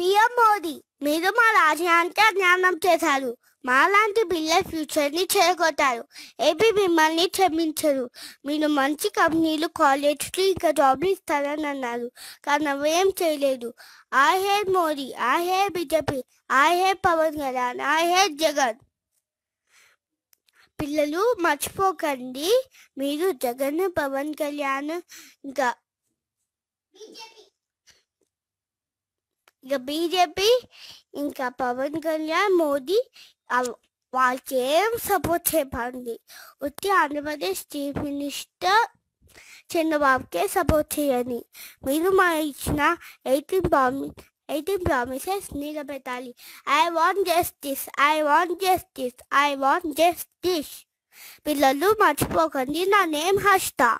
PM Modi మీరు మా రాజ్యానికి అన్యాయం చేశారు. మాలాంటి పిల్లల ఫ్యూచర్ని ని ఏపీ మిమ్మల్ని క్షమించరు. మీరు మంచి కంపెనీలు కాలేజ్కి ఇంకా జాబ్లు ఇస్తారని అన్నారు. కానీ అవేం చేయలేదు. ఆ హే మోదీ ఐ హే బీజేపీ ఐ హే పవన్ కళ్యాణ్ ఆ హే జగన్. పిల్లలు మర్చిపోకండి. మీరు జగన్ పవన్ కళ్యాణ్ ఇంకా ఇక బీజేపీ ఇంకా పవన్ కళ్యాణ్ మోదీ అవ్- వాళ్ళకి ఏం సపోర్ట్ చేయబడింది వచ్చి ఆంధ్రప్రదేశ్ చీఫ్ మినిస్టర్ చంద్రబాబుకే సపోర్ట్ చేయండి. మీరు మా ఇచ్చిన ఎయిటీన్ ప్రామి ఎయిటీన్ ప్రామిసెస్ నిలబెట్టాలి. I want justice I want justice I want justice పిల్లలు మర్చిపోకండి నా నేమ్ హస్తా